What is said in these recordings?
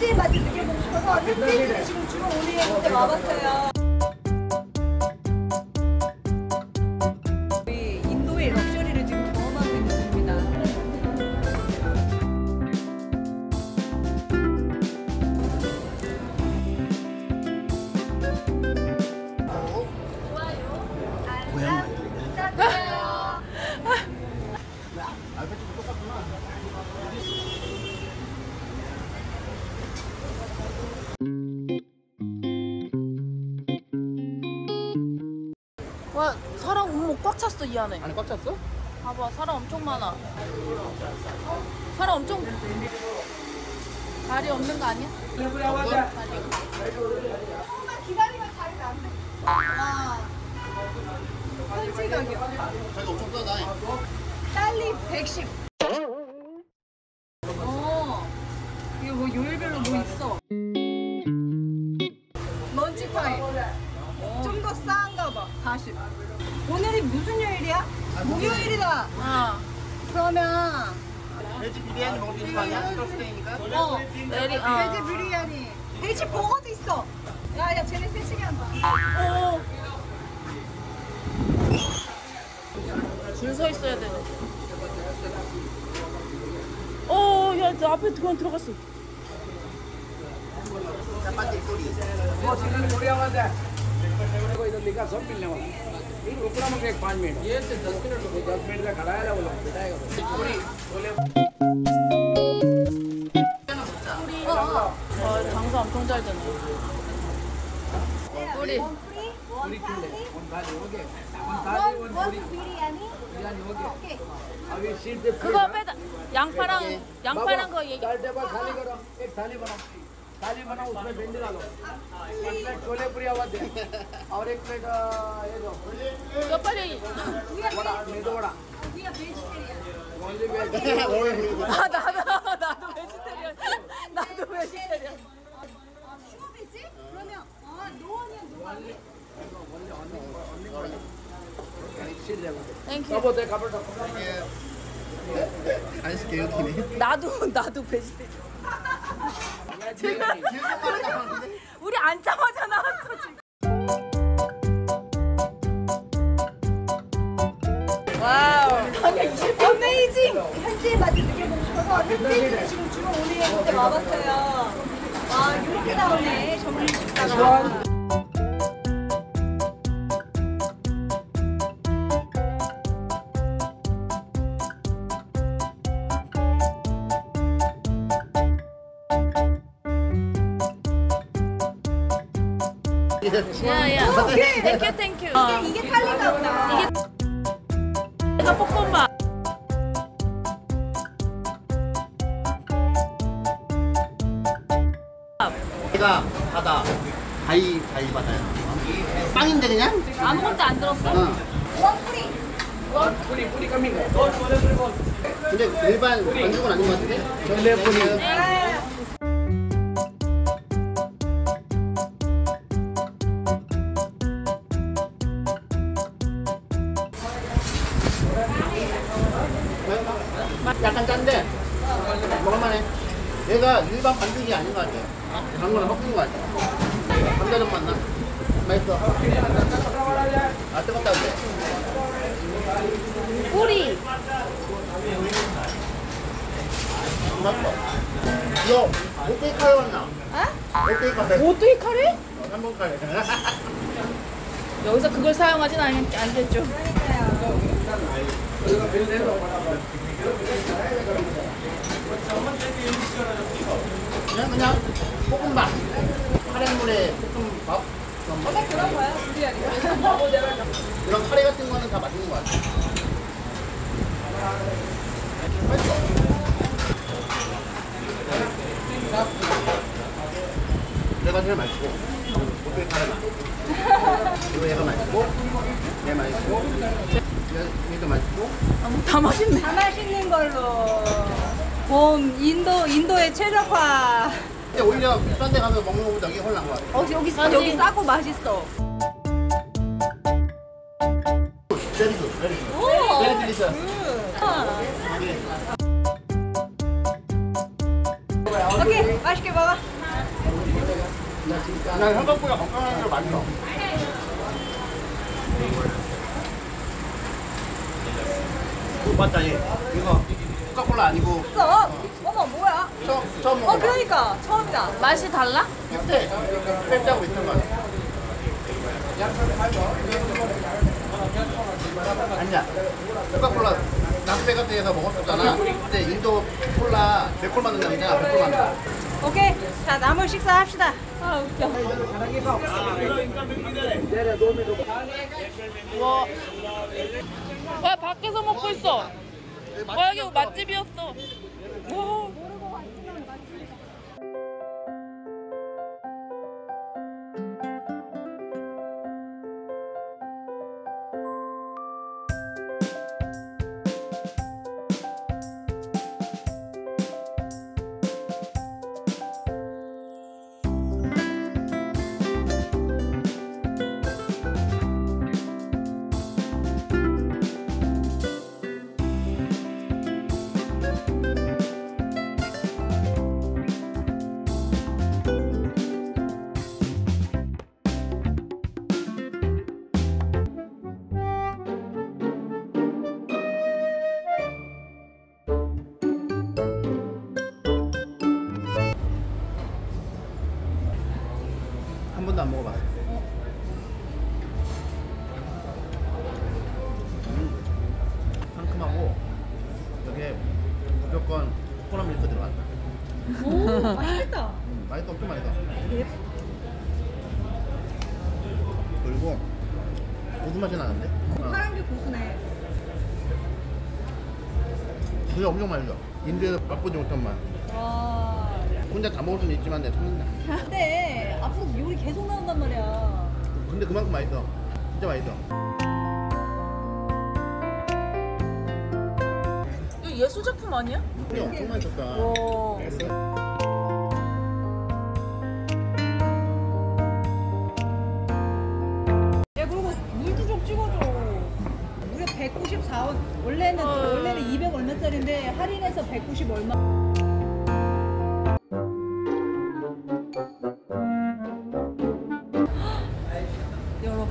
현지의 맛을 느껴보고 싶어서 현지인들이 지금 주로 오는 곳에 와봤어요. 와 사람 어머 꽉 찼어 이 안에 안에 꽉 찼어? 봐봐 사람 엄청 많아 사람 엄청 자리 없는 거 아니야? 조금만 기다리면 안 돼. 와. 가격. 자기가 엄청 싸다. 딸리 110. 40. 오늘이 무슨 요일이야? 아, 목요일이다. 어. 그러면 돼지 비리아니 먹는 거 아니야? 어. 돼지 어. 어. 비리아니. 돼지 버거도 있어. 야, 야, 쟤네 세치게 한다. 오. 줄서 있어야 돼. 어, 야, 저 앞에 그만 들어갔어. 자, 빨리 꼬리. 뭐 지금 꼬리 하면 돼. देखो इधर लिखा सब मिलने वाला एक रुकना मुझे एक पाँच मिनट ये से दस मिनट रुको दस मिनट का खड़ा है ना वो लोग बिठाएगा वो। पूरी बोले 어 장사 엄청 잘 되네 우리 पूरी चूल्हे वन थाली हो गए वन थाली वन पूरी 비리야니. बिरयानी हो गया 오케이. अभी सीट पे 그거 빼다 양파랑 양파랑 거 얘기 चार टेबल खाली करो एक थाली बनाओ थाली बनाओ उसमें भिंडी डालो एक प्लेट छोले पूरी आवाज दे और एक प्लेट अ, ये दो 이거 빨리 वड़ा मेदू vada We are vegetarian. Only veg 아 나도 나도 베지테리언 나도 베지테리언 아, 슈어베지? 그러면 아, 노원이야, 노원이. सीट देखो 땡큐 सब होते कपड़े ढको 안식 개웃기네. 나도 나도 베지테리언 우리 앉자마자 나왔어 지금 와우 어메이징! 현지의 맛을 느껴보고 싶어서 현지인들이 지금 주로 곳에 와봤어요. 와, 이렇게 나오네, 전문 식사가. 이게 탈리가 없다. 이게 내가 뽀뽀봐. 내가 받아 가위 가위 받아요. 빵인데 그냥? 아무것도 안 들었어. 어. 원뿌리. 원뿌리 뿌리 까민 근데 일반 반죽은 아닌 것 같은데? 근데 뿌리. 네. 약간 짠데 먹을만해. 얘가 일반 반죽이 아닌 것 같아. 당근을 섞은 것 같아. 감자전 맛나? 맛있어. 아 뜨겁다 근데. 꼬리 맛있어. 이거 오케이 카레 왔나? 어? 오케이 카레. 오뚜이 카레? 어, 한번 카레. 여기서 그걸 사용하진 않, 않겠죠 그 냥 그냥 볶음밥. 카레물에 볶음밥. 그런 거. 그런 거야, 비리야니가. 이런 카레 같은 거는 다 맛있는 것 같아. 얘가 제일 맛있고, 오케이 카레 맛있고, 그리고 얘가 맛있고, 얘 맛있고, 얘, 얘도 맛있고, 다 맛있네 다 맛있는 걸로. 봄, 인도, 인도의 최적화. 근데 오히려 비싼 데 가서 먹는 것보다 여기 훨씬 나은 것 같아. 어, 여기, 맞지? 여기 싸고 맛있어. 오! 오케이, 맛있게 먹어. 와. 난 생각보다 건강한 대로 맛있어. 못 봤다 얘. 이거 코카콜라 아니고 있어. 어머 뭐야? 처음 처음 어 먹어봐. 그러니까 처음이다. 맛이 달라? 비슷해. 뺐다고 있던 거. 아니야. 코카콜라 라스베가스에서 먹었었잖아. 그때 인도 콜라 100콜 만든다니까 100콜 만든다. 오케이. 자 남은 식사 합시다. 아 웃겨. 와. 와 밖에서 먹고 있어. 와 여기 맛집이었어. 오 맛있겠다. 음, 맛있어, 엄청 맛있어. 그리고 고수 맛이 나는데? 어, 파란 게 고수네. 그게 엄청 맛있어. 인도에서 맛보지 못한 맛. 와. 혼자 다 먹을 수는 있지만 내가 참는다. 근데 앞으로 요리 계속 나온단 말이야. 근데 그만큼 맛있어. 진짜 맛있어. 예술 작품 아니야? 이게 엄청 맛있었다. 와. 야 그리고 물도 좀 찍어줘. 무려 194원. 원래는 헐. 원래는 200 얼마짜리인데 할인해서 190 얼마. 여러분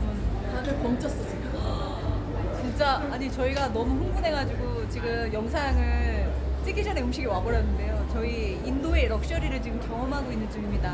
다들 멈췄어 지금. 진짜 아니 저희가 너무 흥분해가지고 지금 영상을 찍기 전에 음식이 와버렸는데요. 저희 인도의 럭셔리를 지금 경험하고 있는 중입니다.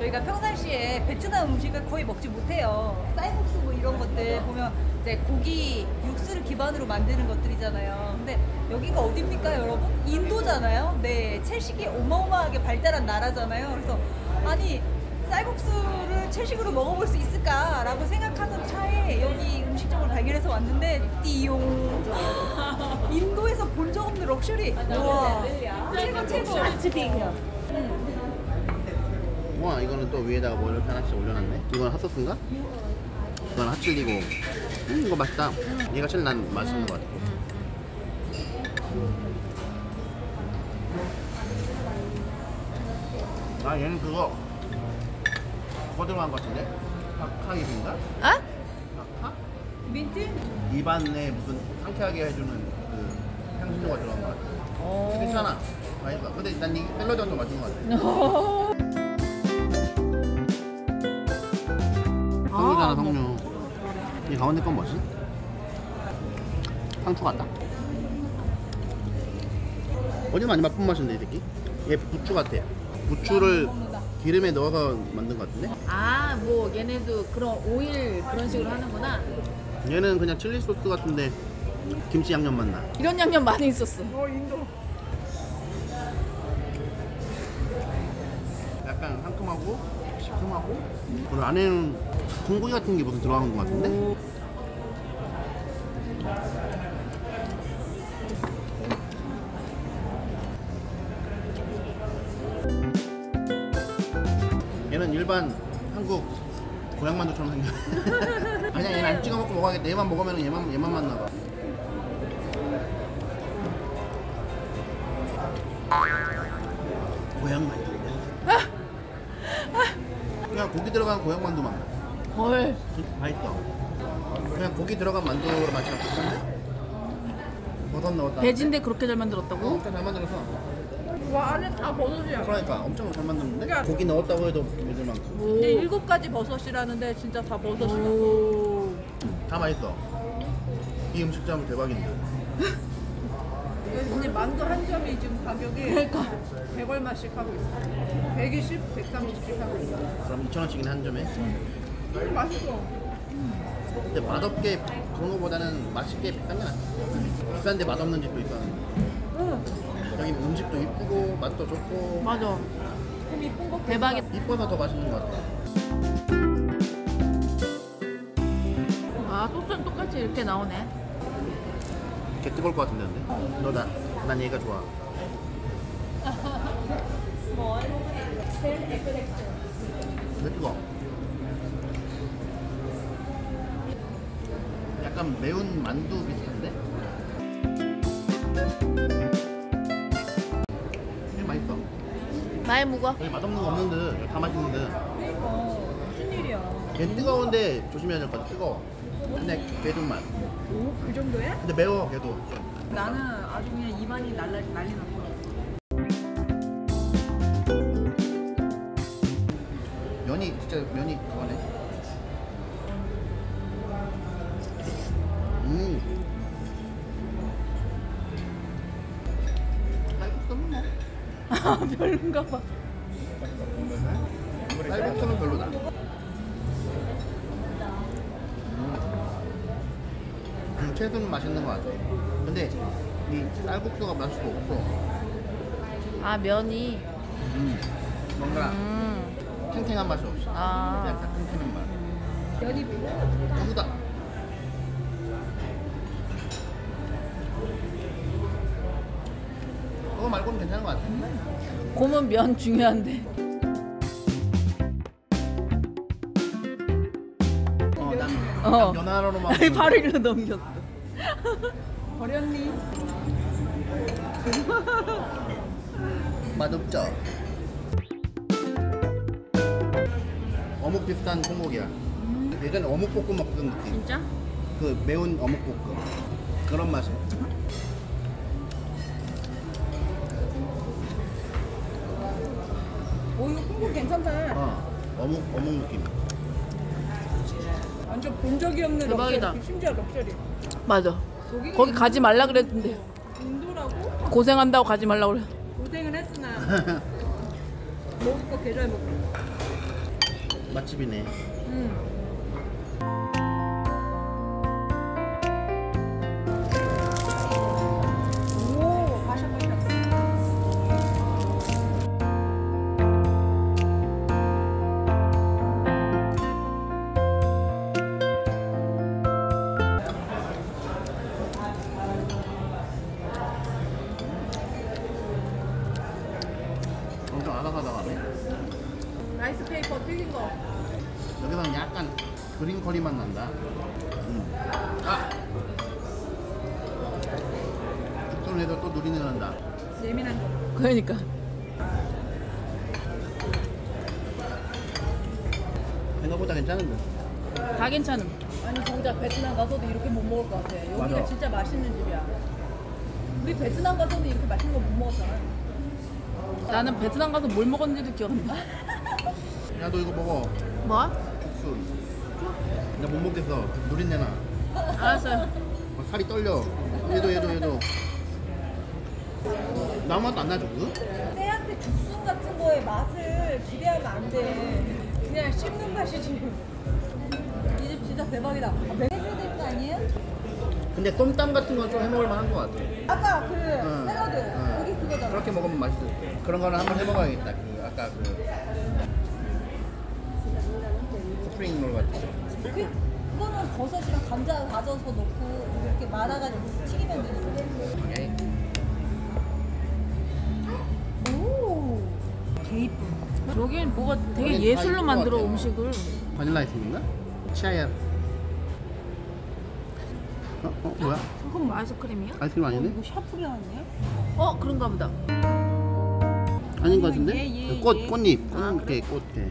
저희가 평상시에 베트남 음식을 거의 먹지 못해요. 쌀국수 뭐 이런 것들 보면 이제 고기 육수를 기반으로 만드는 것들이잖아요. 근데 여기가 어딥니까 여러분? 인도잖아요. 네, 채식이 어마어마하게 발달한 나라잖아요. 그래서 아니 쌀국수를 채식으로 먹어볼 수 있을까라고 생각하던 차에 여기 음식점을 발견해서 왔는데 띠용 인도에서 본 적 없는 럭셔리. 우와. 최고 최고. 우와 이거는 또 위에다가 뭐 이렇게 하나씩 올려놨네. 이건 핫소스인가? 이건 핫칠리고. 음 이거 맛있다. 얘가 제일 난 맛있는 것 같아. 아 얘는 그거. 그거 들어간 것 같은데? 파카입인가? 아? 파카? 민트? 입안에 무슨 상쾌하게 해주는 그 향신료가 들어간 것 같아. 괜찮아 맛있어. 근데 난이 샐러드가 더 맛있는 것 같아. 성류잖아 성류 이 가운데 건 뭐지? 상추 같다. 어제 많이 맛본 맛인데 이 새끼? 얘 부추 같아. 부추를 기름에 넣어서 만든 것 같은데? 아, 뭐 얘네도 그런 오일 그런 식으로 하는구나. 얘는 그냥 칠리 소스 같은데 김치 양념 맛나. 이런 양념 많이 있었어. 약간 상큼하고 시큼하고. 그리고 안에는 콩고기 같은 게 무슨 들어간 것 같은데? 얘는 일반 한국 고향만두처럼 생겨 아니야 얘는 안 찍어 먹고 먹어야겠다. 얘만 먹으면 얘만 얘만 맛나 봐 고향만두 그냥 고기 들어간 고향만두 맛 헐. 맛있어 그냥 고기 들어간 만두 맛이랑 비슷한데? 버섯 넣었다 배진데 그렇게 잘 만들었다고? 어, 잘 만들어서 와 안에 다 버섯이야. 그러니까 엄청 잘 만드는데? 그러니까- 고기 넣었다고 해도 믿을 만큼 근데 일곱 가지 버섯이라는데 진짜 다 버섯이야. 다 맛있어 이 음식점 대박인데 근데 만두 한 점이 지금 가격이 그러니까 100 얼마씩 하고 있어. 120, 130씩 하고 있어. 그럼 2,000원씩이네 한 점에 음, 맛있어. 근데 맛없게 그런 거보다는 맛있게 비싼 게 낫지 비싼데 맛없는 집도 있었는데 응. 여기는 음식도 이쁘고 맛도 좋고 맞아. 좀 이쁜 거 대박이다. 이뻐서 더 맛있는 것 같아 아 소스는 똑같이 이렇게 나오네. 개 뜨거울 것 같은데 근데 너 나 난 얘가 좋아 왜 뜨거? 약간 매운 만두 비슷한데? 꽤 맛있어 많이 묵어. 여기 맛없는 거 없는데 다 맛있는데 그러니까 무슨 일이야. 걔 뜨거운데 조심해야 될 것 같아 뜨거워 근데 걔좀 맛 오, 그 정도야? 근데 매워 걔도 나는 아주 그냥 입안이 날라, 난리 났어. 면이 진짜 면이 그거네. 음. 뭐. 아 별론가 봐. 쌀국수는 별로다. 채소는 맛있는 것 같아. 근데 이 쌀국수가 맛이 없어. 아 면이. 음. 뭔가 음. 탱탱한 맛이 없어. 아. 그냥 딱 탱탱한 맛. 면이. 누구다? 그거 말고는 괜찮은 것 같아. 곰은 면 중요한데. 어, 난, 어. 난. 아니 바로 일로 넘겼어. 버렸니? 맛없죠? 어묵 비슷한 콩고기야. 예전에 어묵 볶음 먹던 느낌. 진짜? 그 매운 어묵 볶음. 그런 맛이야. 오, 이거 콩고 괜찮다. 어, 어묵, 어묵 느낌. 완전 본 적이 없는 대박이다. 럭셔리. 심지어 럭셔리. 맞아. 거기 가지 말라 그랬는데 인도라고? 고생한다고 가지 말라 그래. 고생은 했으나 먹을 거 개잘 먹고. 맛집이네. 음. 그러니까. 생각보다 괜찮은데. 다 괜찮음. 아니 진짜 베트남 가서도 이렇게 못 먹을 것 같아. 여기가 맞아. 진짜 맛있는 집이야. 우리 베트남 가서도 이렇게 맛있는 거 못 먹었잖아. 나는 베트남 가서 뭘 먹었는지도 기억 안 나. 야, 너 이거 먹어. 뭐? 죽순. 나못 먹겠어. 누린내 나. 알았어요. 막 살이 떨려. 얘도, 얘도, 얘도. 나무 맛도 안 나죠, 그거? 쟤한테 죽순 같은 거에 맛을 기대하면 안 돼. 그냥 씹는 맛이지. 이 집 진짜 대박이다. 아, 해줘야 될거 아니에요? 근데 쏨땀 같은 건 좀 해먹을 만한 것 같아. 아까 그 응. 샐러드 응. 거기 그거잖아. 그렇게 먹으면 맛있어. 그런 거는 한번 해먹어야겠다. 그 아까 그 Spring roll 같은. 그, 그거는 버섯이랑 감자 다져서 넣고 이렇게 말아가지고 튀기면 되니까. 오케이. 여긴 뭐가 되게 예술로 만들어. 음식을. 바닐라 아이스크림인가? 치아야. 어? 어? 뭐야? 그건 뭐 아이스크림이야? 아이스크림 아닌데? 이거 샤프리 나왔네. 어 그런가 보다. 아닌 것 같은데? 얘, 얘, 꽃, 얘. 꽃잎. 아, 꽃게, 꽃게.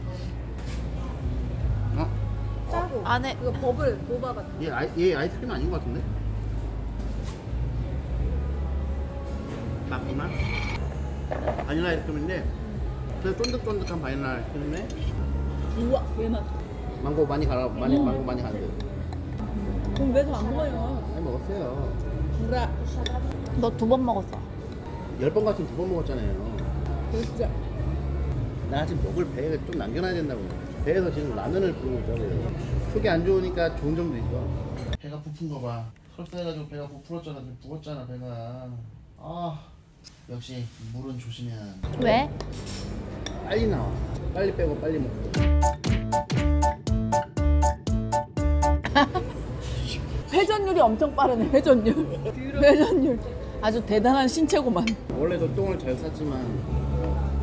어? 짜고. 안에 이거 버블 보바 같은. 얘, 아이, 얘 아이스크림 아닌 것 같은데? 아, 어, 마피맛? 바닐라 아이스크림인데 그래서 쫀득쫀득한 바닐라 아이스크림에 우와 얘만 망고 많이 갈아 많이 망고 많이 간대. 그럼 왜 더 안 먹어요? 많이 먹었어요. 구라 너두 번 먹었어. 열 번 같은 두 번 먹었잖아요. 진짜 나 지금 먹을 배에 좀 남겨놔야 된다고. 배에서 지금 라면을 부르고 있다고요. 속이 안 좋으니까 좋은 점도 있어. 배가 부푼 거 봐. 설사해가지고 배가 부풀었잖아. 지금 부었잖아 배가. 아 역시 물은 조심해야. 왜? 빨리 나와. 빨리 빼고 빨리 먹고. 회전율이 엄청 빠르네 회전율 회전율 아주 대단한 신체구만 원래도 똥을 잘 쌌지만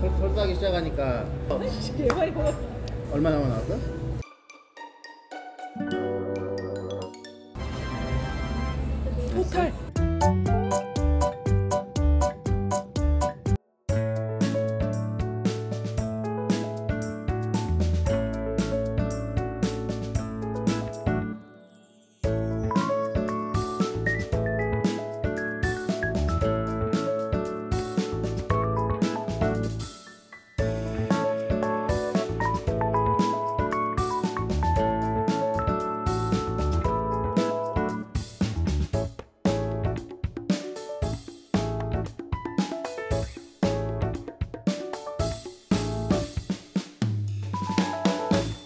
설, 설사하기 시작하니까 개발이 먹었어 얼마 나와 나왔어?